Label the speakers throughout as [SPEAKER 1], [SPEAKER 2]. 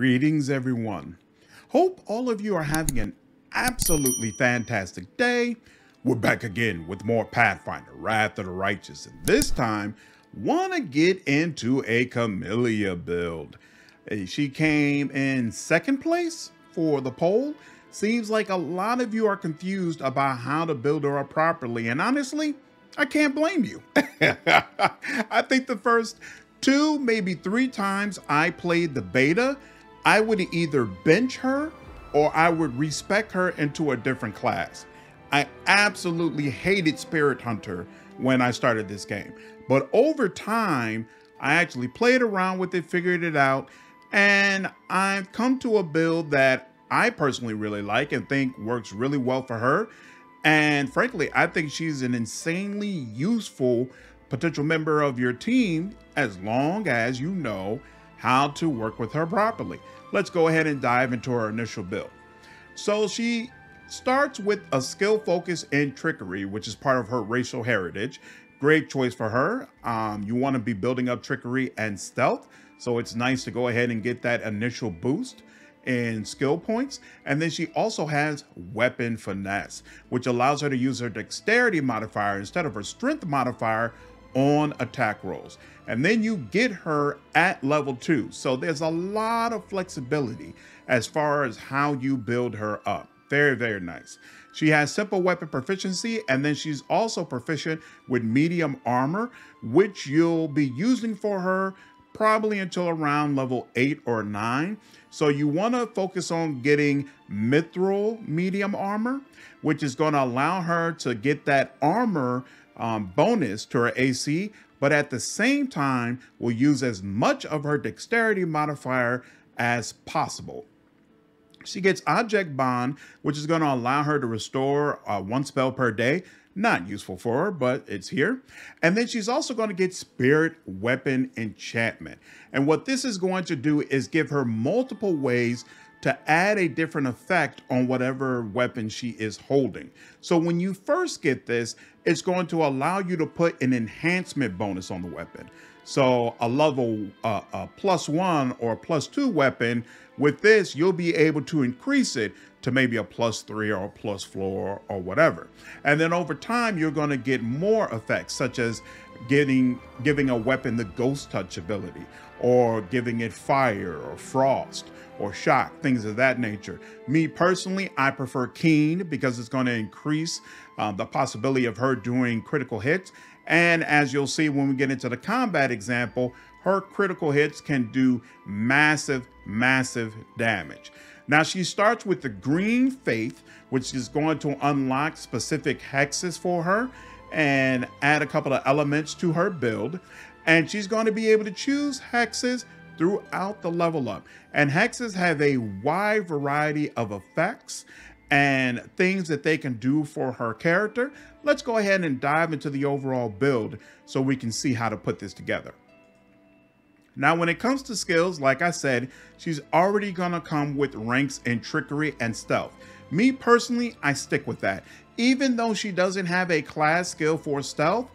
[SPEAKER 1] Greetings, everyone. Hope all of you are having an absolutely fantastic day. We're back again with more Pathfinder, Wrath of the Righteous, and this time, want to get into a Camellia build. Eh, she came in second place for the poll. Seems like a lot of you are confused about how to build her up properly, and honestly, I can't blame you. I think the first two, maybe three times I played the beta, I would either bench her or I would respec her into a different class. I absolutely hated Spirit Hunter when I started this game. But over time, I actually played around with it, figured it out, and I've come to a build that I personally really like and think works really well for her. And frankly, I think she's an insanely useful potential member of your team as long as you know how to work with her properly. Let's go ahead and dive into her initial build. So she starts with a skill focus in trickery, which is part of her racial heritage. Great choice for her. Um, you want to be building up trickery and stealth, so it's nice to go ahead and get that initial boost in skill points. And then she also has weapon finesse, which allows her to use her dexterity modifier instead of her strength modifier on attack rolls. And then you get her at level two. So there's a lot of flexibility as far as how you build her up. Very, very nice. She has simple weapon proficiency, and then she's also proficient with medium armor, which you'll be using for her probably until around level 8 or 9. So you want to focus on getting mithril medium armor, which is going to allow her to get that armor um, bonus to her AC, but at the same time will use as much of her dexterity modifier as possible. She gets Object Bond, which is going to allow her to restore uh, one spell per day. Not useful for her, but it's here. And then she's also going to get Spirit Weapon Enchantment. And what this is going to do is give her multiple ways to add a different effect on whatever weapon she is holding. So when you first get this, it's going to allow you to put an enhancement bonus on the weapon. So a level uh, a plus one or plus two weapon, with this, you'll be able to increase it to maybe a plus three or a plus four or whatever. And then over time, you're going to get more effects, such as getting giving a weapon the ghost touch ability, or giving it fire or frost or shock, things of that nature. Me personally, I prefer Keen because it's going to increase uh, the possibility of her doing critical hits. And as you'll see when we get into the combat example, her critical hits can do massive, massive damage. Now she starts with the green faith, which is going to unlock specific hexes for her and add a couple of elements to her build. And she's going to be able to choose hexes throughout the level up. And hexes have a wide variety of effects and things that they can do for her character. Let's go ahead and dive into the overall build so we can see how to put this together. Now, when it comes to skills, like I said, she's already gonna come with ranks in trickery and stealth. Me personally, I stick with that. Even though she doesn't have a class skill for stealth,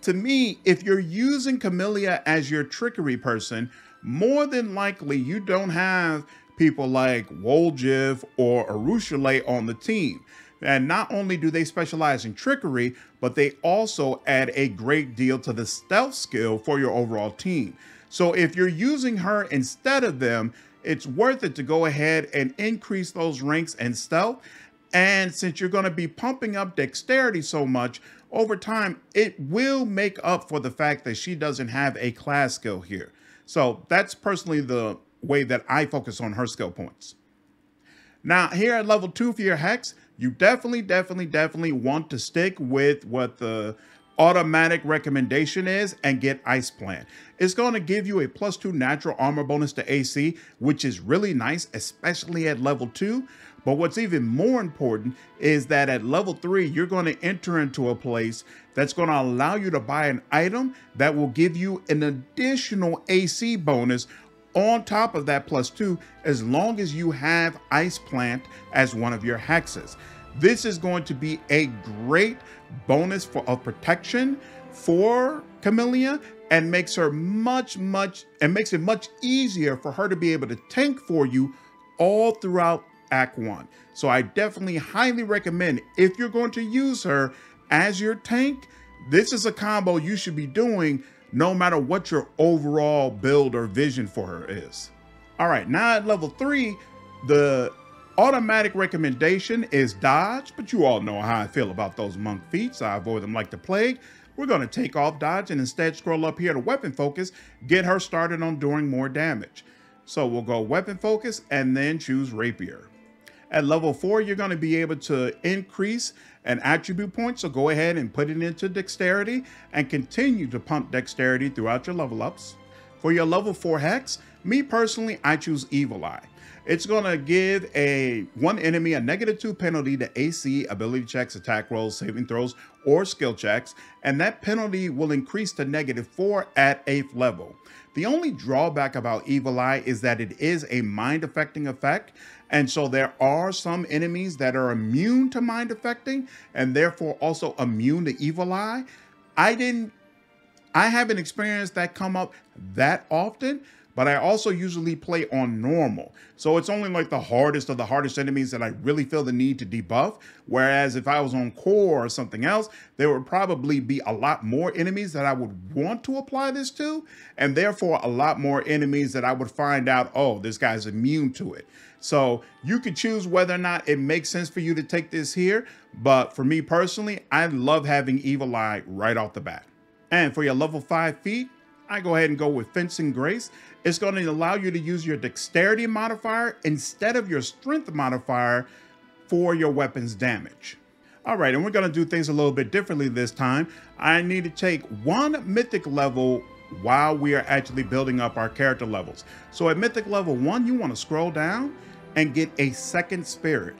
[SPEAKER 1] to me, if you're using Camellia as your trickery person, more than likely you don't have people like Woljif or Arueshalae on the team. And not only do they specialize in trickery, but they also add a great deal to the stealth skill for your overall team. So if you're using her instead of them, it's worth it to go ahead and increase those ranks and stealth. And since you're going to be pumping up dexterity so much, over time, it will make up for the fact that she doesn't have a class skill here. So that's personally the way that I focus on her skill points. Now, here at level two for your Hex, you definitely, definitely, definitely want to stick with what the automatic recommendation is and get Ice Plant. It's going to give you a plus two natural armor bonus to AC, which is really nice, especially at level two. But what's even more important is that at level three, you're going to enter into a place that's going to allow you to buy an item that will give you an additional AC bonus on top of that plus two, as long as you have Ice Plant as one of your hexes. This is going to be a great bonus for of protection for Camellia and makes her much, much, and makes it much easier for her to be able to tank for you all throughout Act 1. So I definitely highly recommend if you're going to use her as your tank, this is a combo you should be doing no matter what your overall build or vision for her is. All right, now at level three, the automatic recommendation is dodge, but you all know how I feel about those monk feats. I avoid them like the plague. We're going to take off dodge and instead scroll up here to weapon focus, get her started on doing more damage. So we'll go weapon focus and then choose rapier. At level four, you're going to be able to increase an attribute point. So go ahead and put it into dexterity and continue to pump dexterity throughout your level ups. For your level four hex, me personally, I choose Evil Eye. It's going to give a one enemy a negative two penalty to AC, ability checks, attack rolls, saving throws, or skill checks, and that penalty will increase to negative four at eighth level. The only drawback about Evil Eye is that it is a mind affecting effect, and so there are some enemies that are immune to mind affecting and therefore also immune to evil eye. I didn't, I haven't experienced that come up that often, but I also usually play on normal. So it's only like the hardest of the hardest enemies that I really feel the need to debuff. Whereas if I was on core or something else, there would probably be a lot more enemies that I would want to apply this to, and therefore a lot more enemies that I would find out, oh, this guy's immune to it. So you could choose whether or not it makes sense for you to take this here. But for me personally, I love having Evil Eye right off the bat. And for your level five feat, I go ahead and go with Fencing Grace. It's going to allow you to use your dexterity modifier instead of your strength modifier for your weapon's damage. All right, and we're going to do things a little bit differently this time. I need to take one mythic level while we are actually building up our character levels. So at mythic level one, you want to scroll down and get a second spirit.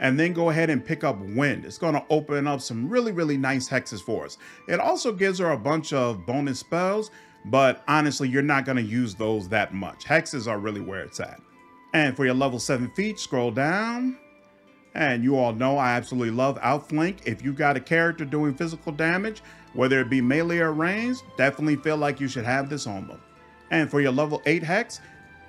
[SPEAKER 1] And then go ahead and pick up wind. It's going to open up some really, really nice hexes for us. It also gives her a bunch of bonus spells, but honestly, you're not going to use those that much. Hexes are really where it's at. And for your level 7 feat, scroll down. And you all know I absolutely love Outflank. If you got a character doing physical damage, whether it be melee or range, definitely feel like you should have this on them. And for your level 8 Hex,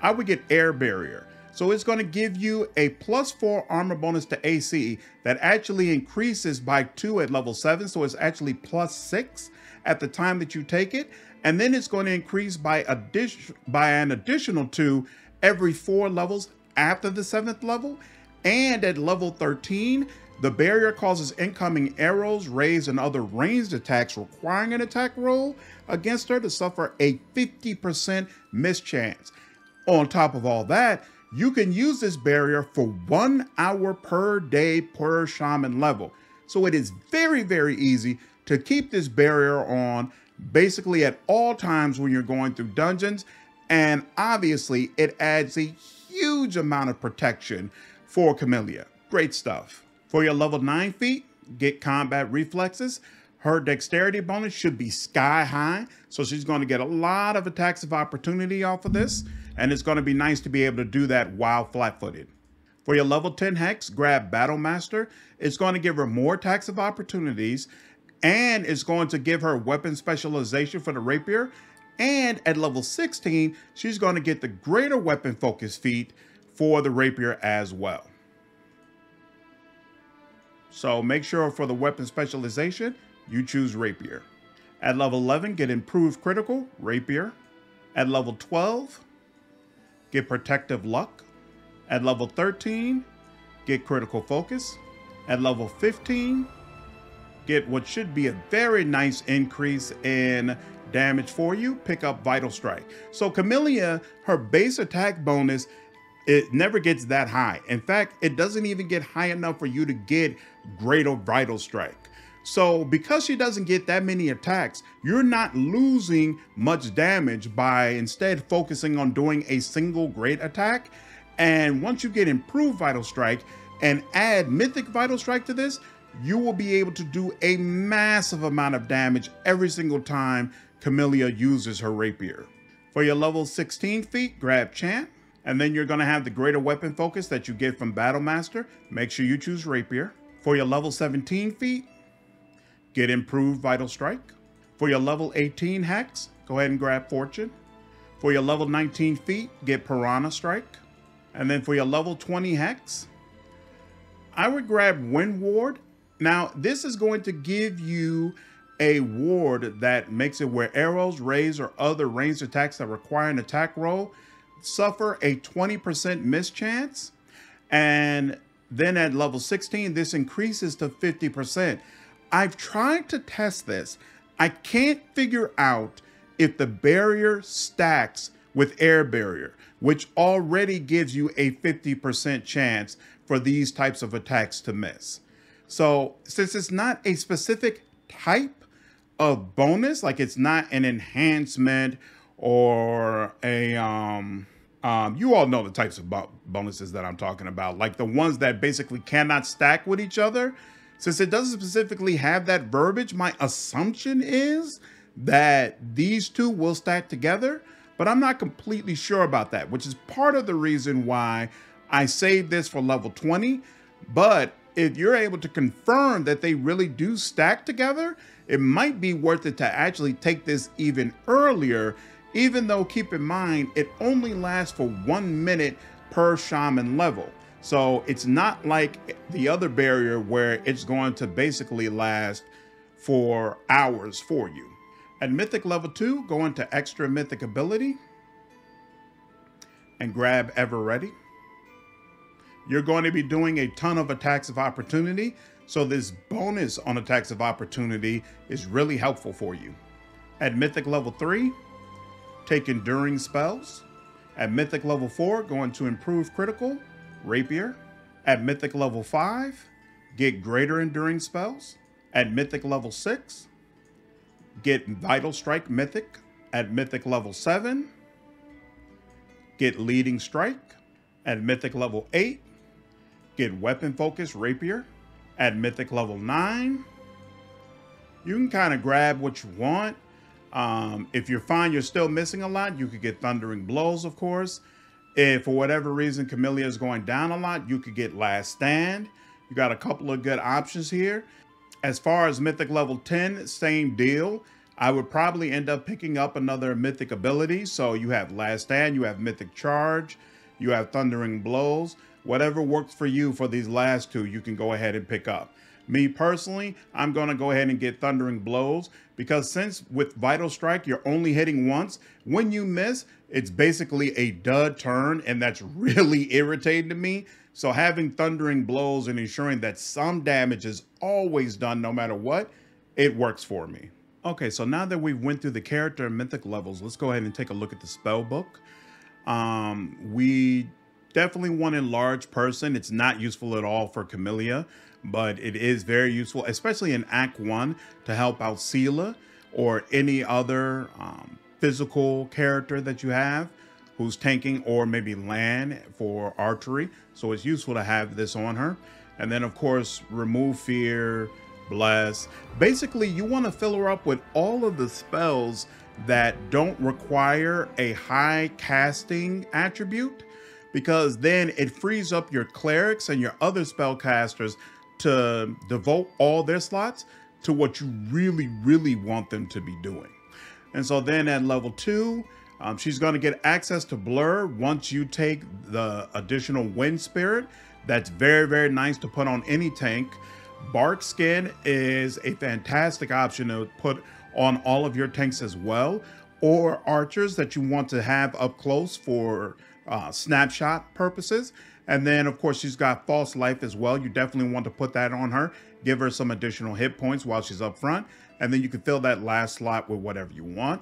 [SPEAKER 1] I would get Air Barrier. So it's going to give you a plus four armor bonus to AC that actually increases by two at level seven. So it's actually plus six at the time that you take it. And then it's going to increase by addition by an additional two every four levels after the seventh level. And at level 13, the barrier causes incoming arrows, rays, and other ranged attacks requiring an attack roll against her to suffer a 50% mischance. On top of all that, you can use this barrier for one hour per day per shaman level. So it is very, very easy to keep this barrier on basically at all times when you're going through dungeons. And obviously it adds a huge amount of protection for Camellia. Great stuff. For your level nine feat, get combat reflexes. Her dexterity bonus should be sky high. So she's going to get a lot of attacks of opportunity off of this and it's going to be nice to be able to do that while flat-footed. For your level 10 Hex, grab Battle Master. It's going to give her more attacks of opportunities, and it's going to give her weapon specialization for the Rapier. And at level 16, she's going to get the greater weapon focus feat for the Rapier as well. So make sure for the weapon specialization, you choose Rapier. At level 11, get improved critical, Rapier. At level 12, get Protective Luck. At level 13, get Critical Focus. At level 15, get what should be a very nice increase in damage for you, pick up Vital Strike. So Camellia, her base attack bonus, it never gets that high. In fact, it doesn't even get high enough for you to get Greater Vital Strike. So because she doesn't get that many attacks, you're not losing much damage by instead focusing on doing a single great attack. And once you get improved Vital Strike and add Mythic Vital Strike to this, you will be able to do a massive amount of damage every single time Camellia uses her rapier. For your level 16 feat, grab Chant, and then you're gonna have the greater weapon focus that you get from Battle Master. Make sure you choose rapier. For your level 17 feat, Get improved Vital Strike. For your level 18 Hex, go ahead and grab Fortune. For your level 19 feat, get Piranha Strike. And then for your level 20 Hex, I would grab Wind Ward. Now, this is going to give you a ward that makes it where arrows, rays, or other ranged attacks that require an attack roll suffer a 20% miss chance. And then at level 16, this increases to 50%. I've tried to test this. I can't figure out if the barrier stacks with air barrier, which already gives you a 50% chance for these types of attacks to miss. So since it's not a specific type of bonus, like it's not an enhancement or a um um, you all know the types of bonuses that I'm talking about, like the ones that basically cannot stack with each other. Since it doesn't specifically have that verbiage, my assumption is that these two will stack together, but I'm not completely sure about that, which is part of the reason why I saved this for level 20. But if you're able to confirm that they really do stack together, it might be worth it to actually take this even earlier even though keep in mind, it only lasts for one minute per shaman level. So it's not like the other barrier where it's going to basically last for hours for you. At Mythic level 2, go into extra Mythic ability and grab Ever Ready. You're going to be doing a ton of attacks of opportunity, so this bonus on attacks of opportunity is really helpful for you. At Mythic level 3, take enduring spells. At Mythic level 4, going to improve critical, Rapier. At Mythic level 5, get greater enduring spells. At Mythic level 6, get Vital Strike Mythic. At Mythic level 7, get Leading Strike. At Mythic level 8, get Weapon Focus Rapier. At Mythic level 9, you can kind of grab what you want. Um, if you find you're still missing a lot, you could get Thundering Blows, of course. If for whatever reason Camellia is going down a lot, you could get Last Stand. You got a couple of good options here. As far as Mythic level 10, same deal. I would probably end up picking up another Mythic ability. So you have Last Stand, you have Mythic Charge, you have Thundering Blows. Whatever works for you for these last two, you can go ahead and pick up. Me personally, I'm going to go ahead and get Thundering Blows because since with Vital Strike, you're only hitting once, when you miss, it's basically a dud turn, and that's really irritating to me. So having Thundering Blows and ensuring that some damage is always done no matter what, it works for me. Okay, so now that we've went through the character and mythic levels, let's go ahead and take a look at the spell book. Um, we definitely want enlarge person. It's not useful at all for Camellia but it is very useful, especially in Act 1 to help out Seelah or any other um, physical character that you have who's tanking or maybe Lann for archery. So it's useful to have this on her. And then of course, remove fear, bless. Basically, you want to fill her up with all of the spells that don't require a high casting attribute because then it frees up your clerics and your other spellcasters to devote all their slots to what you really, really want them to be doing. And so then at level two, um, she's going to get access to Blur once you take the additional Wind Spirit. That's very, very nice to put on any tank. Bark Skin is a fantastic option to put on all of your tanks as well, or archers that you want to have up close for uh, snapshot purposes. And then, of course, she's got false life as well. You definitely want to put that on her. Give her some additional hit points while she's up front. And then you can fill that last slot with whatever you want.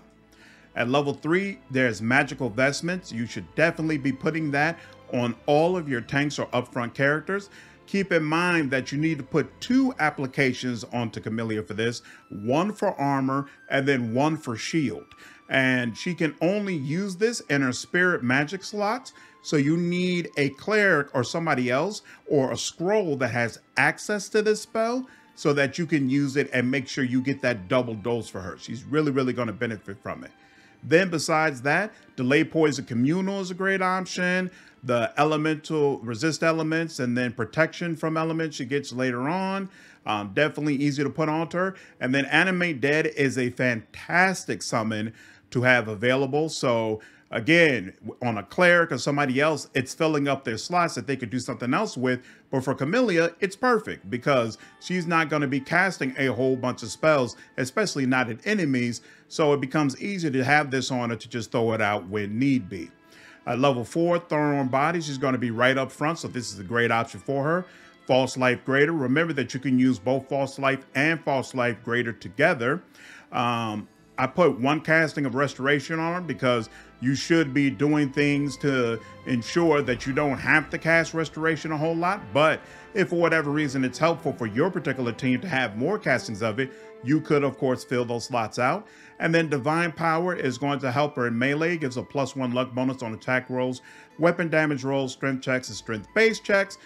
[SPEAKER 1] At level three, there's magical vestments. You should definitely be putting that on all of your tanks or upfront characters. Keep in mind that you need to put two applications onto Camellia for this, one for armor and then one for shield. And she can only use this in her spirit magic slots so you need a cleric or somebody else or a scroll that has access to this spell so that you can use it and make sure you get that double dose for her. She's really, really going to benefit from it. Then besides that, delay poison communal is a great option. The elemental resist elements and then protection from elements she gets later on. Um, definitely easy to put onto her. And then animate dead is a fantastic summon to have available. So again, on a cleric or somebody else, it's filling up their slots that they could do something else with. But for Camellia, it's perfect because she's not going to be casting a whole bunch of spells, especially not at enemies. So it becomes easier to have this on her to just throw it out when need be. At level four, Thorn Body, she's going to be right up front. So this is a great option for her. False Life Greater. Remember that you can use both False Life and False Life Greater together. Um, I put one casting of Restoration on her because you should be doing things to ensure that you don't have to cast Restoration a whole lot. But if for whatever reason it's helpful for your particular team to have more castings of it, you could, of course, fill those slots out. And then Divine Power is going to help her in melee, gives a plus one luck bonus on attack rolls, weapon damage rolls, strength checks, and strength base checks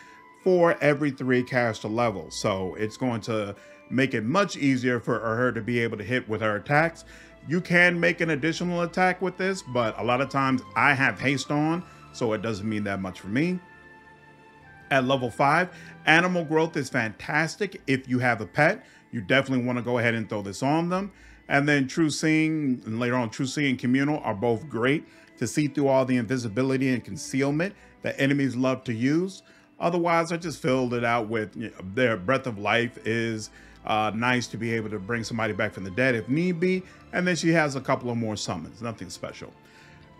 [SPEAKER 1] for every three caster levels. So it's going to make it much easier for her to be able to hit with her attacks. You can make an additional attack with this, but a lot of times I have haste on, so it doesn't mean that much for me. At level five, animal growth is fantastic. If you have a pet, you definitely want to go ahead and throw this on them. And then True Seeing, and later on True Seeing and Communal are both great to see through all the invisibility and concealment that enemies love to use. Otherwise, I just filled it out with you know, their breath of life is uh, nice to be able to bring somebody back from the dead if need be. And then she has a couple of more summons, nothing special.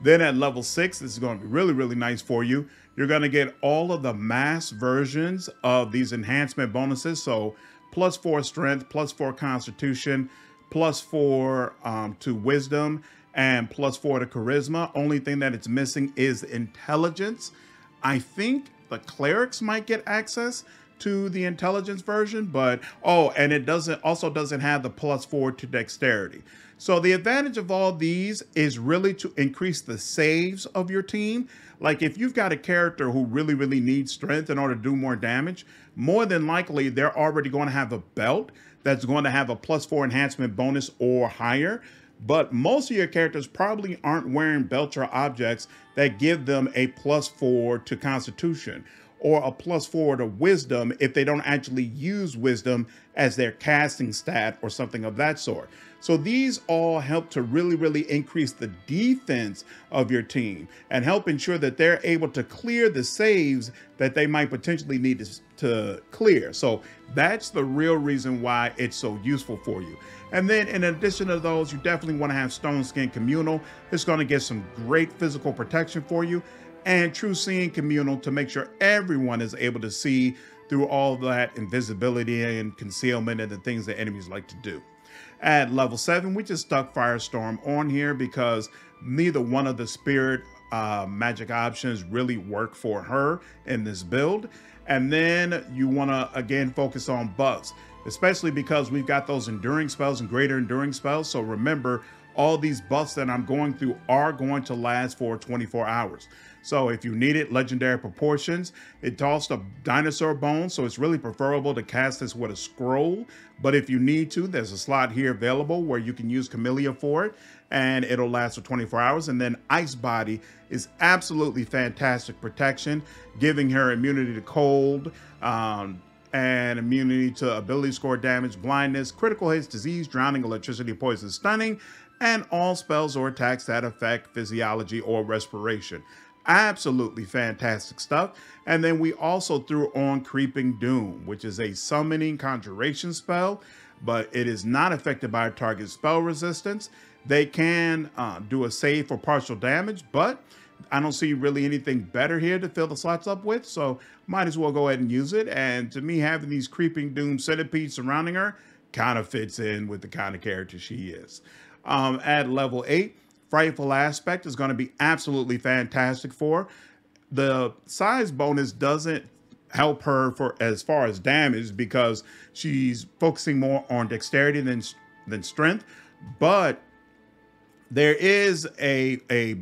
[SPEAKER 1] Then at level six, this is going to be really, really nice for you. You're going to get all of the mass versions of these enhancement bonuses. So plus four strength, plus four constitution, plus four um, to wisdom, and plus four to charisma. Only thing that it's missing is intelligence. I think the clerics might get access to the intelligence version, but oh, and it doesn't also doesn't have the plus four to dexterity. So the advantage of all these is really to increase the saves of your team. Like if you've got a character who really, really needs strength in order to do more damage, more than likely they're already going to have a belt that's going to have a plus four enhancement bonus or higher but most of your characters probably aren't wearing belts or objects that give them a plus four to constitution or a plus four to wisdom if they don't actually use wisdom as their casting stat or something of that sort. So these all help to really, really increase the defense of your team and help ensure that they're able to clear the saves that they might potentially need to, to clear. So that's the real reason why it's so useful for you. And then in addition to those, you definitely want to have Stone Skin Communal. It's going to get some great physical protection for you and True Seeing Communal to make sure everyone is able to see through all that invisibility and concealment and the things that enemies like to do. At level 7, we just stuck Firestorm on here because neither one of the spirit uh, magic options really work for her in this build. And then you want to, again, focus on buffs especially because we've got those enduring spells and greater enduring spells. So remember, all these buffs that I'm going through are going to last for 24 hours. So if you need it, legendary proportions, it tossed a dinosaur bone, so it's really preferable to cast this with a scroll. But if you need to, there's a slot here available where you can use Camellia for it, and it'll last for 24 hours. And then Ice Body is absolutely fantastic protection, giving her immunity to cold, um, and immunity to ability score damage, blindness, critical hits, disease, drowning, electricity, poison, stunning, and all spells or attacks that affect physiology or respiration. Absolutely fantastic stuff. And then we also threw on Creeping Doom, which is a summoning conjuration spell, but it is not affected by target spell resistance. They can uh, do a save for partial damage, but I don't see really anything better here to fill the slots up with, so might as well go ahead and use it. And to me, having these creeping doom centipedes surrounding her kind of fits in with the kind of character she is. Um, at level 8, Frightful Aspect is going to be absolutely fantastic for. The size bonus doesn't help her for as far as damage because she's focusing more on dexterity than than strength, but there is a a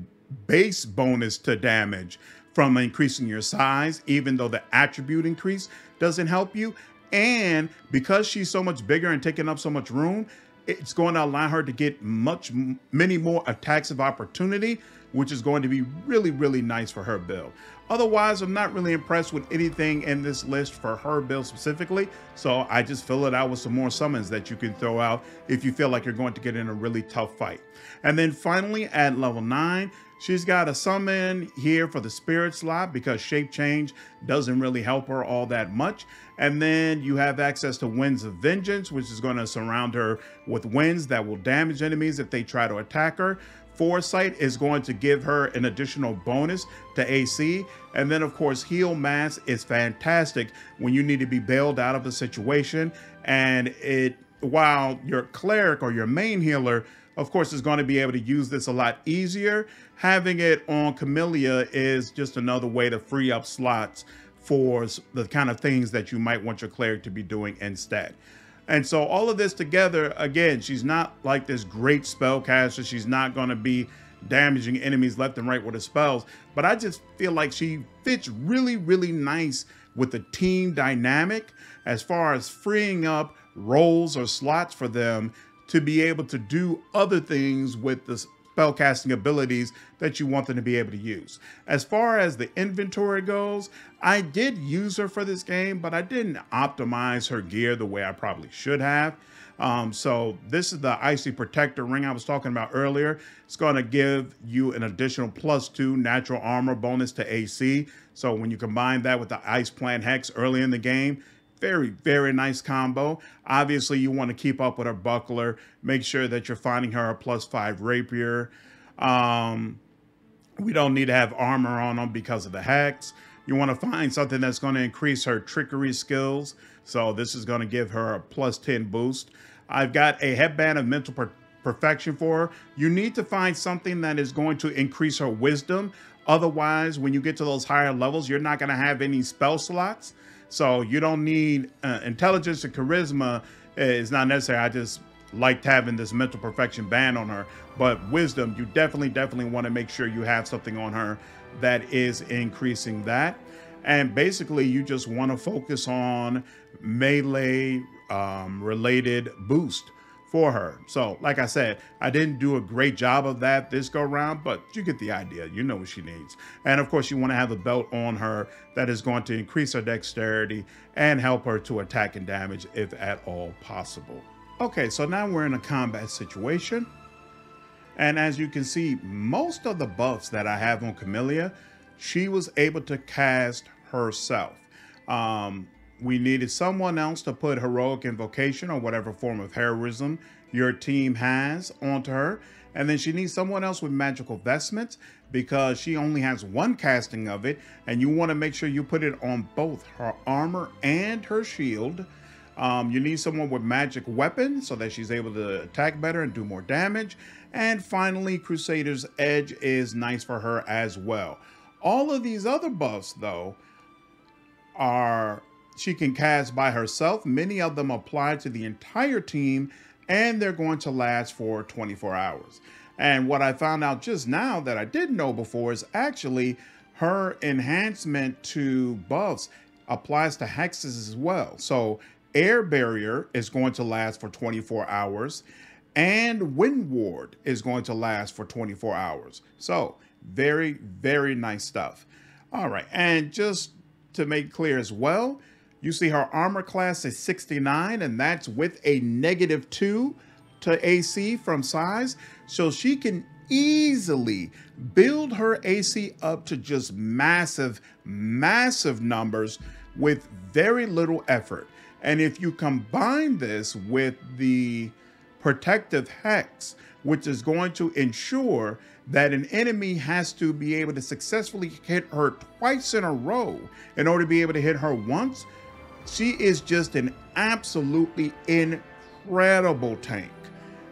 [SPEAKER 1] base bonus to damage from increasing your size, even though the attribute increase doesn't help you. And because she's so much bigger and taking up so much room, it's going to allow her to get much, many more attacks of opportunity which is going to be really, really nice for her build. Otherwise, I'm not really impressed with anything in this list for her build specifically. So I just fill it out with some more summons that you can throw out if you feel like you're going to get in a really tough fight. And then finally at level 9, She's got a summon here for the spirit slot because shape change doesn't really help her all that much. And then you have access to Winds of Vengeance, which is going to surround her with winds that will damage enemies if they try to attack her. Foresight is going to give her an additional bonus to AC. And then, of course, Heal Mass is fantastic when you need to be bailed out of a situation. And it, while your cleric or your main healer, of course, is going to be able to use this a lot easier, having it on Camellia is just another way to free up slots for the kind of things that you might want your cleric to be doing instead. And so all of this together, again, she's not like this great spellcaster. She's not going to be damaging enemies left and right with her spells. But I just feel like she fits really, really nice with the team dynamic as far as freeing up roles or slots for them to be able to do other things with the spellcasting abilities that you want them to be able to use. As far as the inventory goes, I did use her for this game, but I didn't optimize her gear the way I probably should have. Um, so this is the Icy Protector ring I was talking about earlier. It's going to give you an additional plus two natural armor bonus to AC. So when you combine that with the Ice Plant Hex early in the game, very, very nice combo. Obviously, you want to keep up with her buckler. Make sure that you're finding her a plus five rapier. Um, we don't need to have armor on them because of the hex. You want to find something that's going to increase her trickery skills. So this is going to give her a plus 10 boost. I've got a headband of mental per perfection for her. You need to find something that is going to increase her wisdom. Otherwise, when you get to those higher levels, you're not going to have any spell slots. So you don't need uh, intelligence and charisma is not necessary. I just liked having this mental perfection band on her. But wisdom, you definitely, definitely want to make sure you have something on her that is increasing that. And basically, you just want to focus on melee um, related boost for her. So, like I said, I didn't do a great job of that this go round, but you get the idea. You know what she needs. And of course, you want to have a belt on her that is going to increase her dexterity and help her to attack and damage if at all possible. Okay, so now we're in a combat situation. And as you can see, most of the buffs that I have on Camellia, she was able to cast herself. Um, we needed someone else to put heroic invocation or whatever form of heroism your team has onto her. And then she needs someone else with magical vestments because she only has one casting of it. And you want to make sure you put it on both her armor and her shield. Um, you need someone with magic weapons so that she's able to attack better and do more damage. And finally, Crusader's Edge is nice for her as well. All of these other buffs, though, are she can cast by herself. Many of them apply to the entire team and they're going to last for 24 hours. And what I found out just now that I didn't know before is actually her enhancement to buffs applies to hexes as well. So air barrier is going to last for 24 hours and wind ward is going to last for 24 hours. So very, very nice stuff. All right. And just to make clear as well, you see her armor class is 69, and that's with a negative 2 to AC from size. So she can easily build her AC up to just massive, massive numbers with very little effort. And if you combine this with the protective hex, which is going to ensure that an enemy has to be able to successfully hit her twice in a row in order to be able to hit her once, she is just an absolutely incredible tank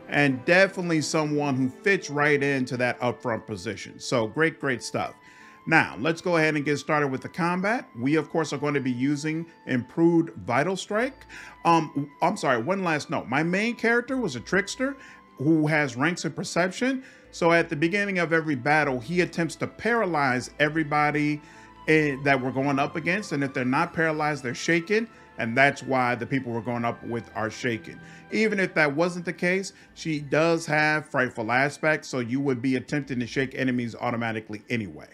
[SPEAKER 1] and definitely someone who fits right into that upfront position. So great, great stuff. Now, let's go ahead and get started with the combat. We, of course, are going to be using improved Vital Strike. Um, I'm sorry, one last note. My main character was a trickster who has ranks of perception. So at the beginning of every battle, he attempts to paralyze everybody Eh, that we're going up against. And if they're not paralyzed, they're shaken. And that's why the people we're going up with are shaken. Even if that wasn't the case, she does have frightful aspects, so you would be attempting to shake enemies automatically anyway.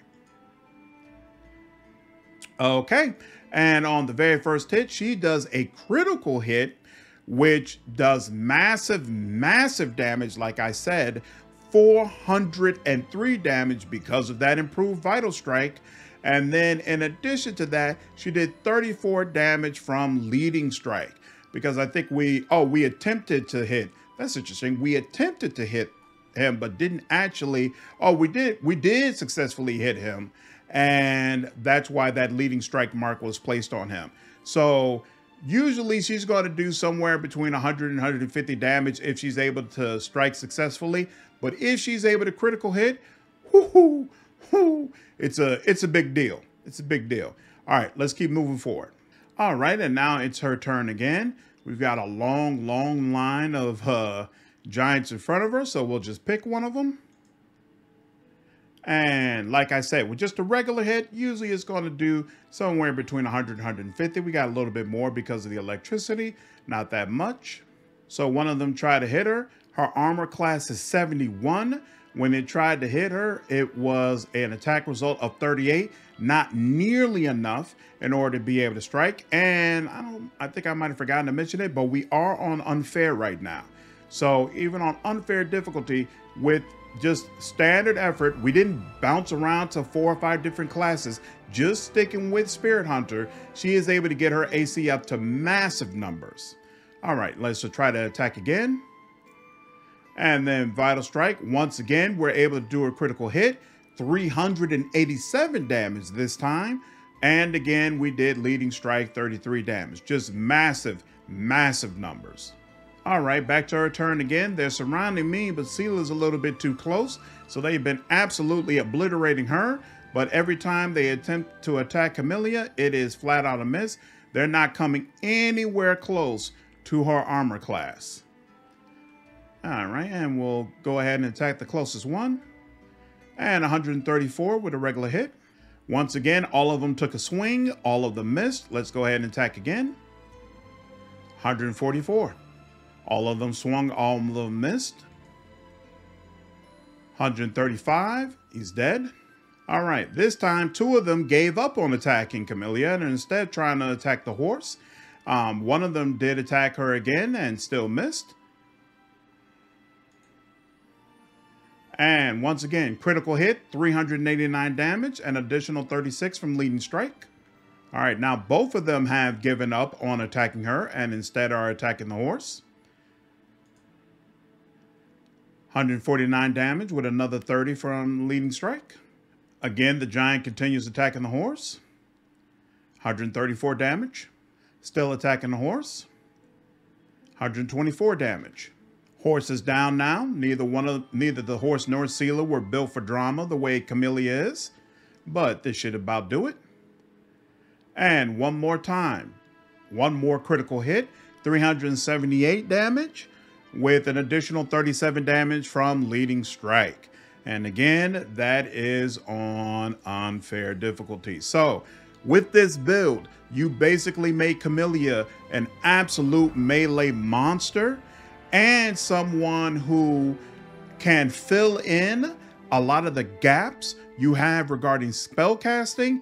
[SPEAKER 1] Okay, and on the very first hit, she does a critical hit, which does massive, massive damage, like I said, 403 damage because of that improved Vital Strike. And then in addition to that, she did 34 damage from Leading Strike. Because I think we, oh, we attempted to hit, that's interesting. We attempted to hit him, but didn't actually, oh, we did, we did successfully hit him. And that's why that Leading Strike mark was placed on him. So usually she's going to do somewhere between 100 and 150 damage if she's able to strike successfully. But if she's able to critical hit, whoo, it's a it's a big deal. It's a big deal. All right, let's keep moving forward. All right, and now it's her turn again. We've got a long, long line of uh, giants in front of her, so we'll just pick one of them. And like I said, with just a regular hit, usually it's going to do somewhere between 100 and 150. We got a little bit more because of the electricity, not that much. So one of them tried to hit her. Her armor class is 71. When it tried to hit her, it was an attack result of 38, not nearly enough in order to be able to strike. And I don't, I think I might have forgotten to mention it, but we are on unfair right now. So even on unfair difficulty with just standard effort, we didn't bounce around to four or five different classes, just sticking with Spirit Hunter, she is able to get her AC up to massive numbers. All right, let's try to attack again. And then Vital Strike, once again, we're able to do a critical hit, 387 damage this time. And again, we did Leading Strike, 33 damage. Just massive, massive numbers. All right, back to our turn again. They're surrounding me, but Seelah's a little bit too close. So they've been absolutely obliterating her. But every time they attempt to attack Camellia, it is flat out a miss. They're not coming anywhere close to her armor class. All right, and we'll go ahead and attack the closest one. And 134 with a regular hit. Once again, all of them took a swing. All of them missed. Let's go ahead and attack again. 144. All of them swung, all of them missed. 135, he's dead. All right, this time two of them gave up on attacking Camellia and instead trying to attack the horse. Um, one of them did attack her again and still missed. And once again, critical hit, 389 damage, an additional 36 from leading strike. All right, now both of them have given up on attacking her and instead are attacking the horse. 149 damage with another 30 from leading strike. Again, the giant continues attacking the horse. 134 damage. Still attacking the horse. 124 damage. Horse is down now. Neither one of neither the horse nor Seelah were built for drama the way Camellia is, but this should about do it. And one more time. One more critical hit. 378 damage with an additional 37 damage from leading strike. And again, that is on unfair difficulty. So with this build, you basically make Camellia an absolute melee monster and someone who can fill in a lot of the gaps you have regarding spell casting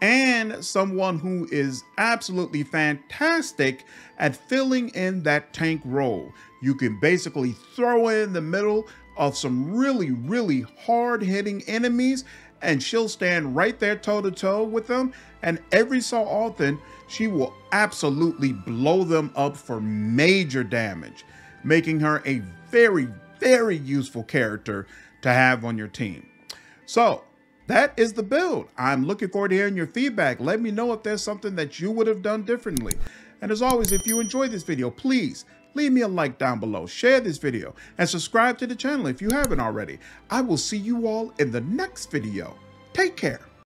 [SPEAKER 1] and someone who is absolutely fantastic at filling in that tank role. You can basically throw in the middle of some really, really hard hitting enemies and she'll stand right there toe to toe with them. And every so often, she will absolutely blow them up for major damage, making her a very, very useful character to have on your team. So that is the build. I'm looking forward to hearing your feedback. Let me know if there's something that you would have done differently. And as always, if you enjoyed this video, please leave me a like down below, share this video, and subscribe to the channel if you haven't already. I will see you all in the next video. Take care.